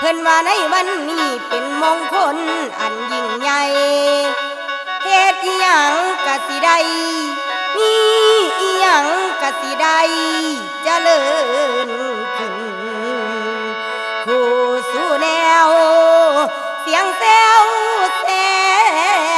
เพิ่นว่าในวันนี้เป็นมงคลอันยิ่งใหญ่เฮ็ดอิหยังกะสิได้มีอิหยังกะสิได้เจริญขึ้นคู่สู่แนว เสียงแซวแซว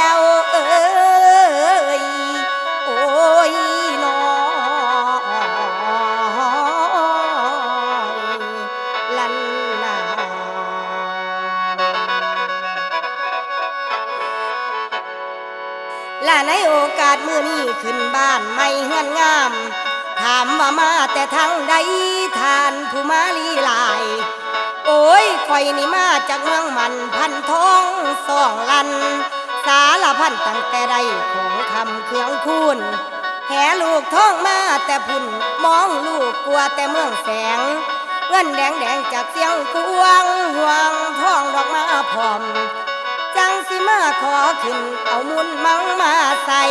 ในโอกาสมือนี้ขึ้นบ้านไม่เฮือนงาม ถามว่ามาแต่ทางใดทานผู้มาลีลาย โอ้ยข่อยนี่มาจากเมืองมันพันทองสองลัน สารพันตั้งแต่ใดของคำเครื่องคูนแห่ลูกท้องมาแต่พุ่นมองลูกกลัวแต่เมืองแสง เงินแดงแดงจากเสียงควงห่วงท้องดอกมาพร้อม มาขอขึ้น เอามุนมังมาใส่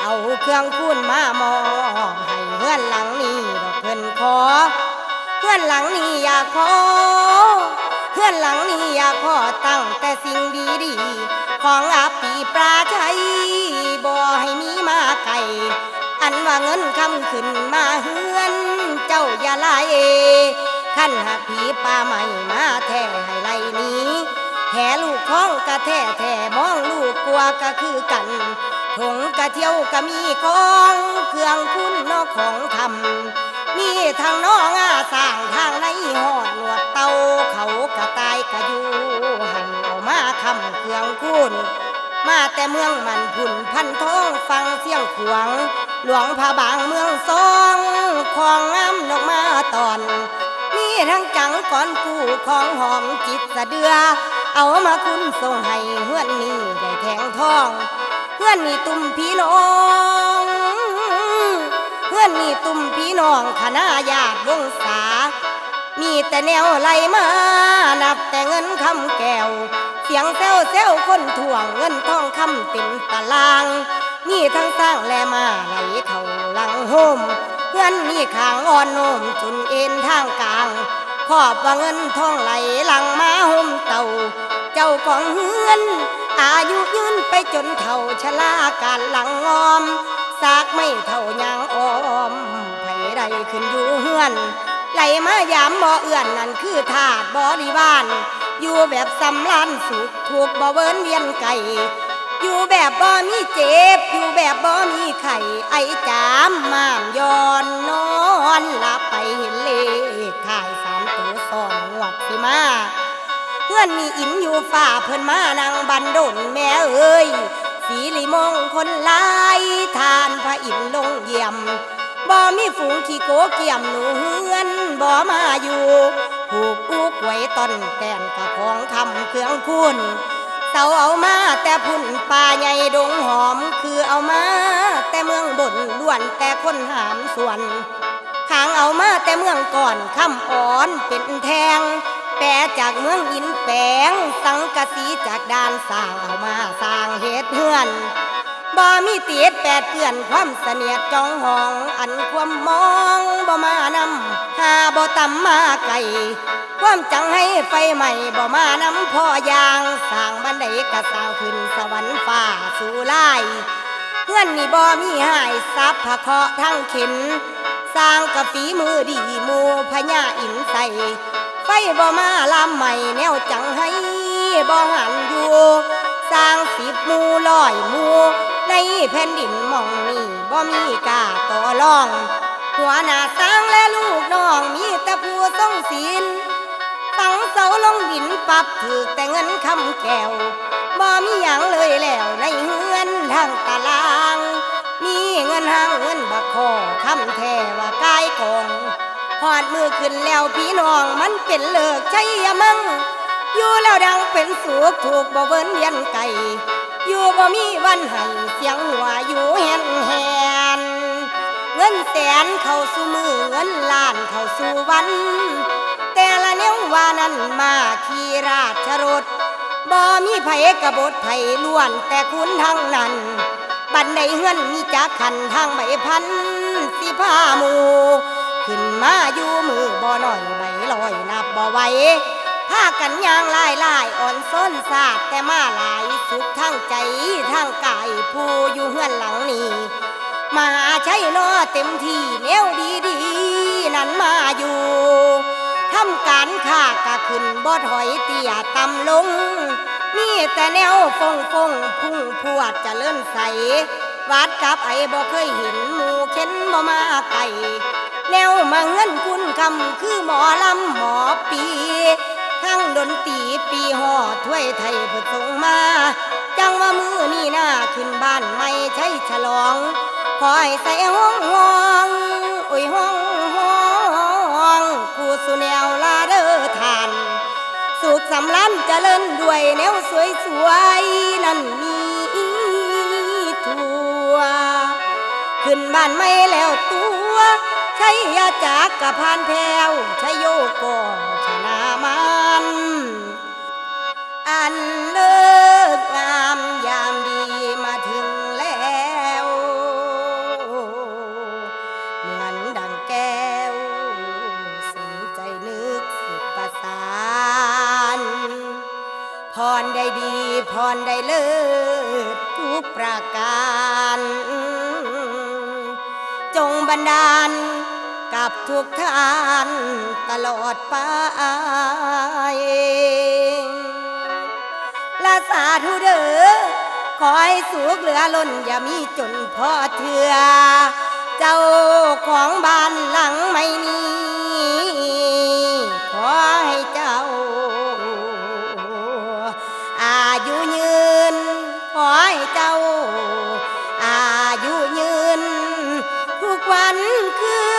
เอาเครื่องคูนมามอบให้เพื่อนหลังนี้ดอกเพิ่นขอ เพื่อนหลังนี้อยากขอ เพื่อนหลังนี้อยากขอตั้งแต่สิ่งดีๆของอาปีปลาชัยบ่ให้มีมาไก่อันว่าเงินคำขึ้นมาเฮือน เจ้าอย่าลายขั้นหักผีปลาใหม่มาแท้ให้ไล่นี้ แห่ลูกท้องกะแท้แท้มองลูกกลัวก็คือกันถงกะเที่ยวกะมีของเครื่องคุณนอกของทำมีทางน้องอาสร้างทางในหอดหนวดเตาเขากะตายกะอยู่หันเอามาคำเครื่องคุณมาแต่เมืองมันพุ่นพันท้องฟังเสียงขวง หลวงพระบางเมืองซองของงามดอกมาตอนนี่ทั้งจังก่อนกูของหอมจิตสะเดือ เอามาคุณส่งให้เฮือนนี่ได้แทงทองเฮือนนี่ตุ่มพี่น้องเฮือนนี่ตุ่มพี่น้องคณะญาติวงศามีแต่แนวไหลมานับแต่เงินคำแก้วเสียงแซวแซวคนถ่วงเงินทองคำเป็นตารางนี่ทั้งสร้างและมาไหลเข้าหลังโฮมเงินนี่ขางอ่อนโนมจนเอ็นทางกลาง ขอบว่าเงินทองไหลหลังมาห่มเต่า เจ้าของเฮือน อายุยืนไปจนเท่าชราการหลังงอม สากไม่เท่ายางออมไผใดขึ้นอยู่เฮือน ไหลมายามบ่เอื้อนนั่นคือทาสบริวารอยู่แบบสำลันสุขถูกบ่เวินเวียนไก่อยู่แบบบ่มีเจ็บ อยู่แบบบ่มีไข่ไอ้จามมามยอนนอนหลับ มาเพื่อนมีอินอยู่ฝ่าเพิ่อนมานั่งบันดนแม่เอ้ยสีลิมงคนลายทานพระอินลงเยี่ยมบ่มีฝูงขี้โกเกี่ยมหนูเฮือนบ่มาอยู่ผูกอุกไว้ต้นแตนกะของคำเครื่องคุณเสาเอามาแต่พุ่นป่าใหญ่ดงหอมคือเอามาแต่เมืองบนล้วนแต่คนหามส่วนขางเอามาแต่เมืองก่อนคำอ่อนเป็นแทง แปรจากเมืองอินแปงสังกะสีจากดานสร้างเอามาสร้างเฮ็ดเฮือนบ่มีเตียดแปดเปื่อนความเสนียดจองห้อง อันความมองบ่มานำหาบ่ตำมาไก่ความจังให้ไฟใหม่บ่มานำพ่อยางสร้างบันไดกะสร้างขึ้นสวรรค์ฟ้าสู่ไลายเพื่อนนี่บ่มีหายซับพะเคาะทั้งเข็น สร้างกับฝีมือดีมูพญาอินใส่ ไฟบ่มาลามใหม่แนวจังให้บ่หันอยู่ สร้างสิบมูลอยมูในแผ่นดินมองนี่บ่มีกาต่อรอง หัวหน้าสร้างและลูกน้องมีแต่ผู้ทรงศีลตั้งเสาลงดินปรับถือแต่เงินคำแก้วบ่มีหยังเลยแล้วในเฮือนทางตาราง มีเงินห้างเงินบักคอคำแทว่ากายกอง หอดมือขึ้นแล้วพี่น้องมันเป็นเลิกใช่ยมังอยู่แล้วดังเป็นสุขถูกบ่เวินเวียนไก่อยู่บ่มีวันให้เสียงหัวอยู่แหนแหนเงินแสนเข้าสู่มือเงินล้านเข้าสู่วัน แต่ละเนี้ยว่านั้นมาขี่ราชรถบ่มีไผกระบดไผล้วนแต่คุณทั้งนั้นบันไดเฮือนมีจักขันทางใบพันสิผ้าหมู ขึ้นมาอยู่มือบ่หน่อยใบลอยนับบ่ไหวพากันยางลายลายอ่อนส้นสาดแต่มาหลายสุขทั้งใจทั้งกายผู้อยู่เฮือนหลังนี้มาใช้นอเต็มที่แนวดีดีนั้นมาอยู่ทำการค้ากะขึ้นบ่ถอยเตี่ยต่ำลงนี่แต่แนวฟงฟงพุ่งพวดจะเลื่อนใสวัดกับไอ้บ่เคยเห็นหมูเข็นบ่มาไก่ แนวมาเงินคุณคำคือหมอลำหมอปีทั้งดนตรีปีห่อถ้วยไทยเพื่อส่งมา จังว่ามือนี่น่าขึ้นบ้านไม่ใช่ฉลอง คอยใส่ห้องห้องโอ้ยห้องห้องกูสุแนวลาเด้อทาน สุขสำลันเจริญด้วยแนวสวยสวยๆนั่นมีทั่ว ขึ้นบ้านไม่แล้วตัว ช้ยาจากกะพานแพ้วใช้โยกองชนะมัน อันเลิกงามยามดีมาถึงแล้ว เหมือนดังแก้วสนใจนึกสุดประสานพรได้ดีพรได้เลิศทุกประการ จงบันดาล กับทุกท่านตลอดไปลาสาธุเด้อขอให้สุขเหลือล้นอย่ามีจนพอเถือ เจ้าของบ้านหลังไม่มีขอให้เจ้า อายุยืนขอให้เจ้า วันคืน